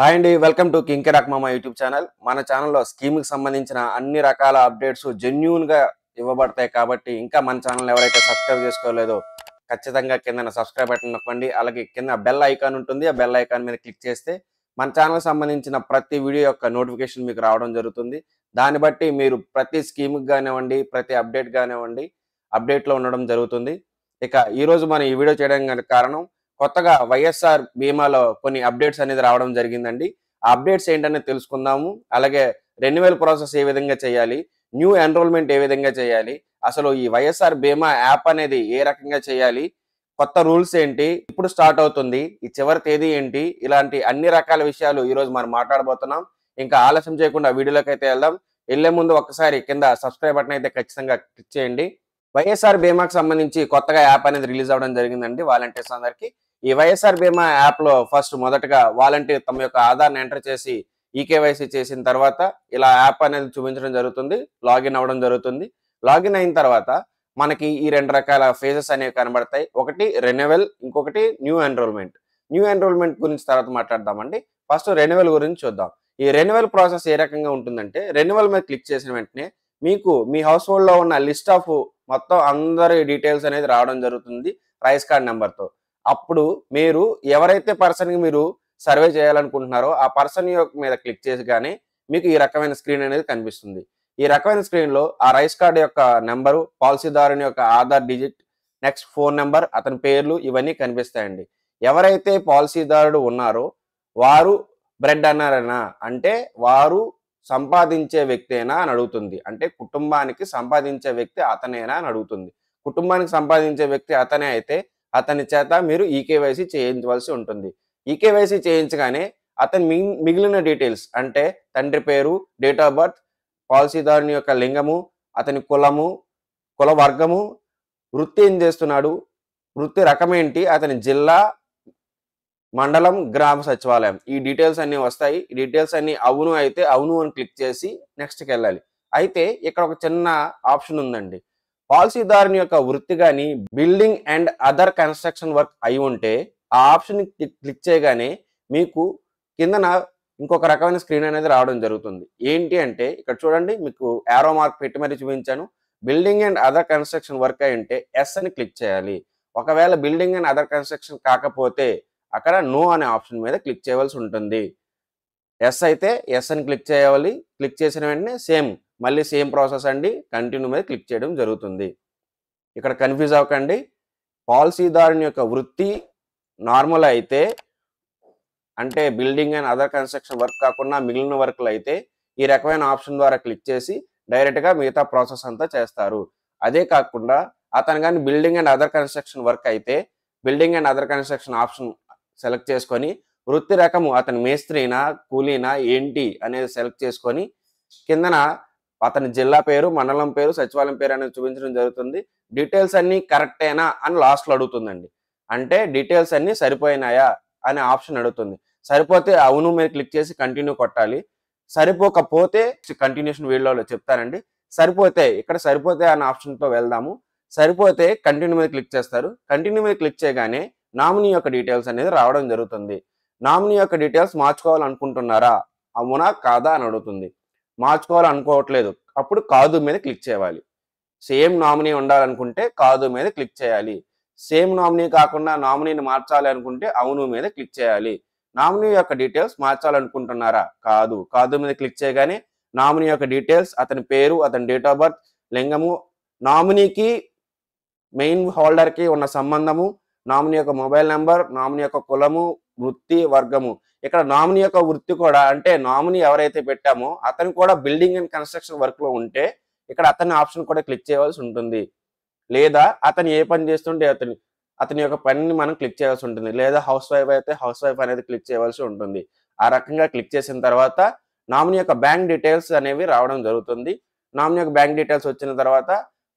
Hi అండి welcome to కింకెరాక్ మామ YouTube channel. మన ఛానల్లో స్కీమ్కి సంబంధించిన అన్ని రకాల అప్డేట్స్ జెన్యున్గా ఇవ్వబడతాయి కాబట్టి ఇంకా మన ఛానల్ ఎవరైతే సబ్స్క్రైబ్ చేసుకోలేదో ఖచ్చితంగా కింద సబ్స్క్రైబ్ బటన్ నొక్కండి. అలాగే కింద బెల్ ఐకాన్ ఉంటుంది. ఆ బెల్ ఐకాన్ మీద క్లిక్ చేస్తే మన ఛానల్ సంబంధించిన ప్రతి వీడియో యొక్క నోటిఫికేషన్ మీకు రావడం జరుగుతుంది. దాన్ని బట్టి మీరు ప్రతి స్కీమ్కి కానివ్వండి ప్రతి అప్డేట్ కానివ్వండి అప్డేట్లో ఉండడం జరుగుతుంది. ఇక ఈరోజు మనం ఈ వీడియో చేయడానికి కారణం కొత్తగా వైఎస్ఆర్ బీమాలో కొన్ని అప్డేట్స్ అనేది రావడం జరిగిందండి. ఆ అప్డేట్స్ ఏంటనేది తెలుసుకుందాము. అలాగే రెన్యువల్ ప్రాసెస్ ఏ విధంగా చేయాలి? న్యూ ఎన్రోల్మెంట్ ఏ విధంగా చేయాలి? అసలు ఈ వైఎస్ఆర్ బీమా యాప్ అనేది ఏ రకంగా చేయాలి? కొత్త రూల్స్ ఏంటి? ఇప్పుడు స్టార్ట్ అవుతుంది. ఈ చివరి తేదీ ఏంటి? ఇలాంటి అన్ని రకాల విషయాలు ఈరోజు మనం మాట్లాడబోతున్నాం. ఇంకా ఆలస్యం చేయకుండా వీడియోలోకి అయితే వెళ్దాం. వెళ్ళే ముందు ఒక్కసారి కింద సబ్స్క్రైబ్ బటన్ అయితే ఖచ్చితంగా క్లిక్ చేయండి. వైఎస్ఆర్ బీమాకి సంబంధించి కొత్తగా యాప్ అనేది రిలీజ్ అవ్వడం జరిగిందండి. వాలంటీర్స్ అందరికీ ఈ వైఎస్ఆర్ బీమా యాప్లో ఫస్ట్ మొదటగా వాలంటీర్ తమ యొక్క ఆధార్ని ఎంటర్ చేసి ఈకేవైసీ చేసిన తర్వాత ఇలా యాప్ అనేది చూపించడం జరుగుతుంది లాగిన్ అవ్వడం జరుగుతుంది. లాగిన్ అయిన తర్వాత మనకి ఈ రెండు రకాల ఫేజెస్ అనేవి కనబడతాయి. ఒకటి రెన్యువల్ ఇంకొకటి న్యూ ఎన్రోల్మెంట్. న్యూ ఎన్రోల్మెంట్ గురించి తర్వాత మాట్లాడదామండి. ఫస్ట్ రెన్యువల్ గురించి చూద్దాం. ఈ రెన్యువల్ ప్రాసెస్ ఏ రకంగా ఉంటుందంటే రెన్యువల్ మీద క్లిక్ చేసిన వెంటనే మీకు మీ హౌస్ హోల్డ్లో ఉన్న లిస్ట్ ఆఫ్ మొత్తం అందరి డీటెయిల్స్ అనేది రావడం జరుగుతుంది రైస్ కార్డ్ నెంబర్తో. అప్పుడు మీరు ఎవరైతే పర్సన్కి మీరు సర్వే చేయాలనుకుంటున్నారో ఆ పర్సన్ యొక్క మీద క్లిక్ చేసి కానీ మీకు ఈ రకమైన స్క్రీన్ అనేది కనిపిస్తుంది. ఈ రకమైన స్క్రీన్లో ఆ రైస్ కార్డ్ యొక్క నెంబరు పాలసీదారుని యొక్క Aadhaar digit next phone number అతని పేర్లు ఇవన్నీ కనిపిస్తాయండి. ఎవరైతే పాలసీదారుడు ఉన్నారో వారు బ్రెడ్ అన్నారనా? అంటే వారు సంపాదించే వ్యక్తేనా అని అడుగుతుంది. అంటే కుటుంబానికి సంపాదించే వ్యక్తి అతనేనా అని అడుగుతుంది. కుటుంబానికి సంపాదించే వ్యక్తి అతనే అయితే అతని చేత మీరు ఈకేవైసీ చేయించవలసి ఉంటుంది. ఈకేవైసీ చేయించగానే అతని మిగి- మిగిలిన డీటెయిల్స్ అంటే తండ్రి పేరు డేట్ ఆఫ్ బర్త్ పాలసీదారుని యొక్క లింగము అతని కులము కుల వర్గము వృత్తి ఏం చేస్తున్నాడు వృత్తి రకం ఏంటి అతని జిల్లా మండలం గ్రామ సచివాలయం. ఈ డీటెయిల్స్ అన్నీ వస్తాయి. ఈ డీటెయిల్స్ అన్ని అవును అయితే అవును అని క్లిక్ చేసి నెక్స్ట్కి వెళ్ళాలి. అయితే ఇక్కడ ఒక చిన్న ఆప్షన్ ఉందండి. పాలసీదారుని యొక్క వృత్తి కానీ building and other construction work అయి ఉంటే ఆ ఆప్షన్ క్లిక్ చేయగానే మీకు కిందన ఇంకొక రకమైన స్క్రీన్ అనేది రావడం జరుగుతుంది. ఏంటి అంటే ఇక్కడ చూడండి మీకు యారో మార్క్ పెట్టి మరీ చూపించాను. Building and other construction work అయి ఉంటే ఎస్ అని క్లిక్ చేయాలి. ఒకవేళ బిల్డింగ్ అండ్ అదర్ కన్స్ట్రక్షన్ కాకపోతే అక్కడ నో అనే ఆప్షన్ మీద క్లిక్ చేయవలసి ఉంటుంది. ఎస్ అయితే ఎస్ అని క్లిక్ చేయాలి. క్లిక్ చేసిన వెంటనే సేమ్ మళ్ళీ సేమ్ ప్రాసెస్ అండి. కంటిన్యూ మీద క్లిక్ చేయడం జరుగుతుంది. ఇక్కడ కన్ఫ్యూజ్ అవ్వకండి. పాలసీదారుని యొక్క వృత్తి నార్మల్ అయితే అంటే building and other construction work కాకుండా మిగిలిన వర్క్లు అయితే ఈ రకమైన ఆప్షన్ ద్వారా క్లిక్ చేసి డైరెక్ట్గా మిగతా ప్రాసెస్ అంతా చేస్తారు. అదే కాకుండా అతను కానీ building and other construction work అయితే building and other construction option select చేసుకొని వృత్తి రకము అతని మేస్త్రినా కూలీనా ఏంటి అనేది సెలెక్ట్ చేసుకొని కిందన అతని జిల్లా పేరు మండలం పేరు సచివాలయం పేరు అనేది చూపించడం జరుగుతుంది. డీటెయిల్స్ అన్ని కరెక్టేనా అని లాస్ట్లో అడుగుతుందండి. అంటే డీటెయిల్స్ అన్నీ సరిపోయినాయా అనే ఆప్షన్ అడుగుతుంది. సరిపోతే అవును మీద క్లిక్ చేసి కంటిన్యూ కొట్టాలి. సరిపోకపోతే కంటిన్యూషన్ వీడియోలో చెప్తారండి సరిపోతే ఇక్కడ సరిపోతే అనే ఆప్షన్తో వెళ్దాము. సరిపోతే కంటిన్యూ మీద క్లిక్ చేస్తారు. కంటిన్యూ మీద క్లిక్ చేయగానే నామినీ యొక్క డీటెయిల్స్ అనేది రావడం జరుగుతుంది. నామినీ యొక్క డీటెయిల్స్ మార్చుకోవాలనుకుంటున్నారా? అవునా కాదా అని అడుగుతుంది. మార్చుకోవాలనుకోవట్లేదు. అప్పుడు కాదు మీద క్లిక్ చేయాలి. సేమ్ నామినీ ఉండాలనుకుంటే కాదు మీద క్లిక్ చేయాలి. సేమ్ నామినీ కాకుండా నామినీని మార్చాలి అనుకుంటే అవును మీద క్లిక్ చేయాలి. నామినీ యొక్క డీటెయిల్స్ మార్చాలనుకుంటున్నారా? కాదు. కాదు మీద క్లిక్ చేయగానే నామినీ యొక్క డీటెయిల్స్ అతని పేరు అతని డేట్ ఆఫ్ బర్త్ లింగము నామినీకి మెయిన్ హోల్డర్కి ఉన్న సంబంధము నామినీ యొక్క మొబైల్ నెంబర్ నామినీ యొక్క కులము వృత్తి వర్గము ఇక్కడ నామినీ యొక్క వృత్తి కూడా అంటే నామినీ ఎవరైతే పెట్టామో అతను కూడా బిల్డింగ్ అండ్ కన్స్ట్రక్షన్ వర్క్లో ఉంటే ఇక్కడ అతని ఆప్షన్ కూడా క్లిక్ చేయవలసి ఉంటుంది. లేదా అతను ఏ పని చేస్తుంటే అతని అతని యొక్క పనిని మనం క్లిక్ చేయాల్సి ఉంటుంది. లేదా హౌస్ వైఫ్ అయితే హౌస్ వైఫ్ అనేది క్లిక్ చేయవలసి ఉంటుంది. ఆ రకంగా క్లిక్ చేసిన తర్వాత నామినీ యొక్క బ్యాంక్ డీటెయిల్స్ అనేవి రావడం జరుగుతుంది. నామినీ యొక్క బ్యాంక్ డీటెయిల్స్ వచ్చిన తర్వాత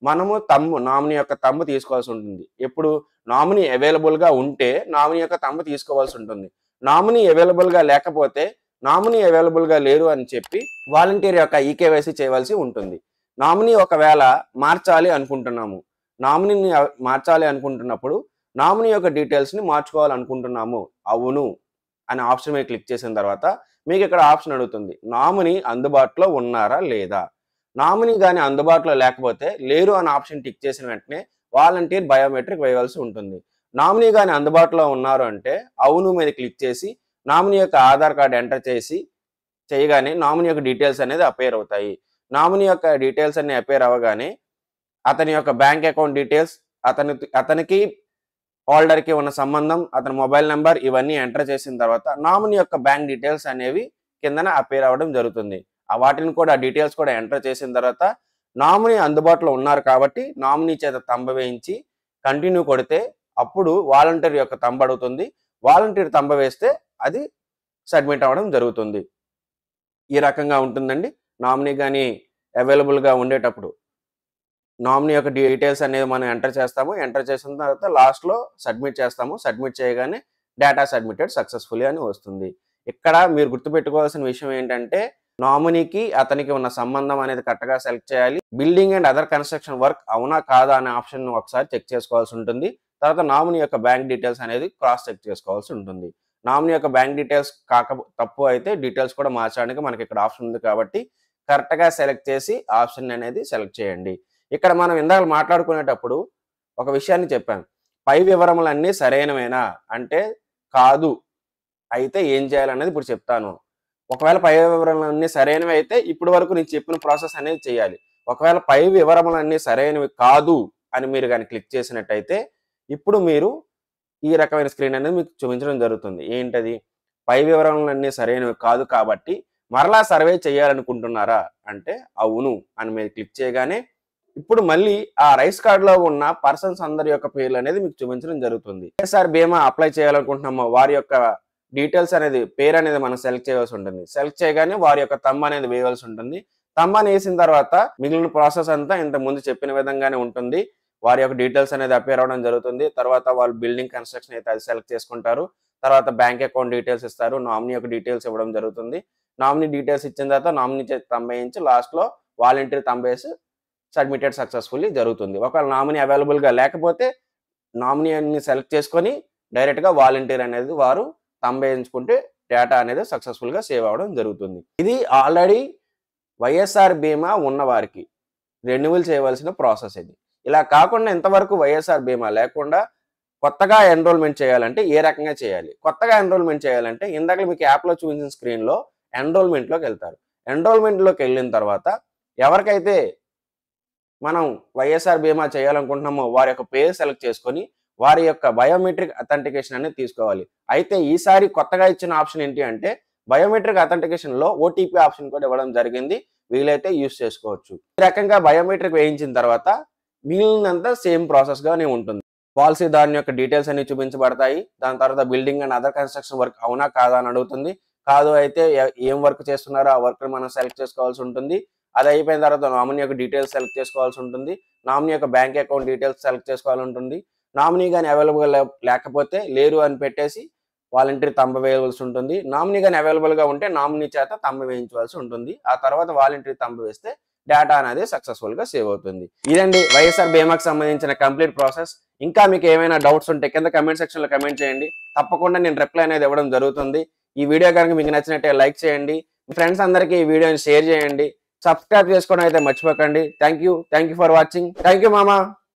మనము తమ్ము నామినీ యొక్క తమ్ము తీసుకోవాల్సి ఉంటుంది. ఎప్పుడు నామినీ అవైలబుల్గా ఉంటే నామినీ యొక్క తమ్ము తీసుకోవాల్సి ఉంటుంది. నామినీ అవైలబుల్గా లేకపోతే నామినీ అవైలబుల్గా లేరు అని చెప్పి వాలంటీర్ యొక్క ఈకేవైసీ చేయవలసి ఉంటుంది. నామినీ ఒకవేళ మార్చాలి అనుకుంటున్నాము నామినీని మార్చాలి అనుకుంటున్నప్పుడు నామినీ యొక్క డీటెయిల్స్ని మార్చుకోవాలనుకుంటున్నాము అవును అనే ఆప్షన్ మీద క్లిక్ చేసిన తర్వాత మీకు ఇక్కడ ఆప్షన్ అడుగుతుంది నామినీ అందుబాటులో ఉన్నారా లేదా? నామినీ కానీ అందుబాటులో లేకపోతే లేరు అనే ఆప్షన్ టిక్ చేసిన వెంటనే వాలంటీర్ బయోమెట్రిక్ వేయవలసి ఉంటుంది. నామినీ కానీ అందుబాటులో ఉన్నారు అంటే అవును మీద క్లిక్ చేసి నామినీ యొక్క ఆధార్ కార్డు ఎంటర్ చేసి చేయగానే నామినీ యొక్క డీటెయిల్స్ అనేది అపేర్ అవుతాయి. నామినీ యొక్క డీటెయిల్స్ అన్ని అపేర్ అవ్వగానే అతని యొక్క బ్యాంక్ అకౌంట్ డీటెయిల్స్ అతని అతనికి హోల్డర్కి ఉన్న సంబంధం అతని మొబైల్ నెంబర్ ఇవన్నీ ఎంటర్ చేసిన తర్వాత నామినీ యొక్క బ్యాంక్ డీటెయిల్స్ అనేవి కిందన అపేర్ అవ్వడం జరుగుతుంది. ఆ వాటిని కూడా డీటెయిల్స్ కూడా ఎంటర్ చేసిన తర్వాత నామినీ అందుబాటులో ఉన్నారు కాబట్టి నామినీ చేత తంబ వేయించి కంటిన్యూ కొడితే అప్పుడు వాలంటీర్ యొక్క తంబ అడుగుతుంది. వాలంటీర్ తంబ వేస్తే అది సబ్మిట్ అవ్వడం జరుగుతుంది. ఈ రకంగా ఉంటుందండి. నామినీ కానీ అవైలబుల్గా ఉండేటప్పుడు నామినీ యొక్క డీటెయిల్స్ అనేది మనం ఎంటర్ చేస్తాము. ఎంటర్ చేసిన తర్వాత లాస్ట్లో సబ్మిట్ చేస్తాము. సబ్మిట్ చేయగానే డేటా సబ్మిటెడ్ సక్సెస్ఫుల్లీ అని వస్తుంది. ఇక్కడ మీరు గుర్తుపెట్టుకోవాల్సిన విషయం ఏంటంటే నామినీకి అతనికి ఉన్న సంబంధం అనేది కరెక్ట్గా సెలెక్ట్ చేయాలి. Building and other construction work అవునా కాదా అనే ఆప్షన్ ఒకసారి చెక్ చేసుకోవాల్సి ఉంటుంది. తర్వాత నామినీ యొక్క బ్యాంక్ డీటెయిల్స్ అనేది క్రాస్ చెక్ చేసుకోవాల్సి ఉంటుంది. నామినీ యొక్క బ్యాంక్ డీటెయిల్స్ కాక తప్పు అయితే డీటెయిల్స్ కూడా మార్చడానికి మనకి ఇక్కడ ఆప్షన్ ఉంది కాబట్టి కరెక్ట్గా సెలెక్ట్ చేసి ఆప్షన్ అనేది సెలెక్ట్ చేయండి. ఇక్కడ మనం ఇందాక మాట్లాడుకునేటప్పుడు ఒక విషయాన్ని చెప్పాను. పై వివరములన్నీ సరైనవేనా? అంటే కాదు. అయితే ఏం చేయాలనేది ఇప్పుడు చెప్తాను. ఒకవేళ పై వివరములన్నీ సరైనవి అయితే ఇప్పటి వరకు నేను చెప్పిన ప్రాసెస్ అనేది చేయాలి. ఒకవేళ పై వివరములన్నీ సరైనవి కాదు అని మీరు కానీ క్లిక్ చేసినట్టయితే ఇప్పుడు మీరు ఈ రకమైన స్క్రీన్ అనేది మీకు చూపించడం జరుగుతుంది. ఏంటది? పై వివరాలన్నీ సరైనవి కాదు కాబట్టి మరలా సర్వే చేయాలనుకుంటున్నారా? అంటే అవును అని మీరు క్లిక్ చేయగానే ఇప్పుడు మళ్ళీ ఆ రైస్ కార్డులో ఉన్న పర్సన్స్ అందరి యొక్క పేర్లు అనేది మీకు చూపించడం జరుగుతుంది. సార్ బీమా అప్లై చేయాలనుకుంటున్నామో వారి యొక్క డీటెయిల్స్ అనేది పేరు అనేది మనం సెలెక్ట్ చేయవలసి ఉంటుంది. సెలెక్ట్ చేయగానే వారి యొక్క తమ్మ అనేది వేయవలసి ఉంటుంది. తమ్మని వేసిన తర్వాత మిగిలిన ప్రాసెస్ అంతా ఇంత ముందు చెప్పిన విధంగానే ఉంటుంది. వారి యొక్క డీటెయిల్స్ అనేది అపేర్ అవ్వడం జరుగుతుంది. తర్వాత వాళ్ళు బిల్డింగ్ కన్స్ట్రక్షన్ అయితే అది సెలెక్ట్ చేసుకుంటారు. తర్వాత బ్యాంక్ అకౌంట్ డీటెయిల్స్ ఇస్తారు. నామినీ యొక్క డీటెయిల్స్ ఇవ్వడం జరుగుతుంది. నామినీ డీటెయిల్స్ ఇచ్చిన తర్వాత నామినీ తంబేయించి లాస్ట్లో వాలంటీర్ తంబేసి సబ్మిటెడ్ సక్సెస్ఫుల్లీ జరుగుతుంది. ఒకవేళ నామినీ అవైలబుల్గా లేకపోతే నామినీ సెలెక్ట్ చేసుకొని డైరెక్ట్గా వాలంటీర్ అనేది వారు తంబేయించుకుంటే డేటా అనేది సక్సెస్ఫుల్గా సేవ్ అవ్వడం జరుగుతుంది. ఇది ఆల్రెడీ వైఎస్ఆర్ బీమా ఉన్నవారికి రెన్యువల్ చేయవలసిన ప్రాసెస్ ఇది. ఇలా కాకుండా ఇంతవరకు వైఎస్ఆర్ బీమా లేకుండా కొత్తగా ఎన్రోల్మెంట్ చేయాలంటే ఏ రకంగా చేయాలి? కొత్తగా ఎన్రోల్మెంట్ చేయాలంటే ఇందాక మీకు యాప్లో చూపించిన స్క్రీన్లో ఎన్రోల్మెంట్లోకి వెళ్తారు. ఎన్రోల్మెంట్లోకి వెళ్ళిన తర్వాత ఎవరికైతే మనం వైఎస్ఆర్ బీమా చేయాలనుకుంటున్నామో వారి యొక్క పేరు సెలెక్ట్ చేసుకొని వారి యొక్క బయోమెట్రిక్ అథెంటికేషన్ అనేది తీసుకోవాలి. అయితే ఈసారి కొత్తగా ఇచ్చిన ఆప్షన్ ఏంటి అంటే బయోమెట్రిక్ అథెంటికేషన్లో ఓటీపీ ఆప్షన్ కూడా ఇవ్వడం జరిగింది. వీలైతే యూస్ చేసుకోవచ్చు. ఈ రకంగా బయోమెట్రిక్ వేయించిన తర్వాత మిగిలినంతా సేమ్ ప్రాసెస్గానే ఉంటుంది. పాలసీ దాని యొక్క డీటెయిల్స్ అన్ని చూపించబడతాయి. దాని తర్వాత building and other construction work అవునా కాదా అని అడుగుతుంది. కాదు అయితే ఏం వర్క్ చేస్తున్నారో ఆ వర్క్ని మనం సెలెక్ట్ చేసుకోవాల్సి ఉంటుంది. అది అయిపోయిన తర్వాత నామినీ యొక్క డీటెయిల్స్ సెలెక్ట్ చేసుకోవాల్సి ఉంటుంది. నామినీ యొక్క బ్యాంక్ అకౌంట్ డీటెయిల్స్ సెలెక్ట్ చేసుకోవాల్సి ఉంటుంది. నామినీ కానీ అవైలబుల్ లేకపోతే లేరు అని పెట్టేసి వాలంటీర్ తంబ వేయవలసి ఉంటుంది. నామినీ కానీ అవైలబుల్గా ఉంటే నామినీ చేత తంబ వేయించవలసి ఉంటుంది. ఆ తర్వాత వాలంటీర్ తంబ వేస్తే డేటా అనేది సక్సెస్ఫుల్గా సేవ్ అవుతుంది. ఇదండి వైఎస్ఆర్ బీమాకి సంబంధించిన కంప్లీట్ ప్రాసెస్ ఇంకా మీకు ఏమైనా డౌట్స్ ఉంటే కింద కమెంట్ సెక్షన్లో కమెంట్ చేయండి. తప్పకుండా నేను రిప్లై అనేది ఇవ్వడం జరుగుతుంది. ఈ వీడియో కనుక మీకు నచ్చినట్టే లైక్ చేయండి. మీ ఫ్రెండ్స్ అందరికీ ఈ వీడియోని షేర్ చేయండి. సబ్స్క్రైబ్ చేసుకోవడం అయితే మర్చిపోకండి. Thank you thank you for watching thank you మామా.